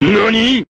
何？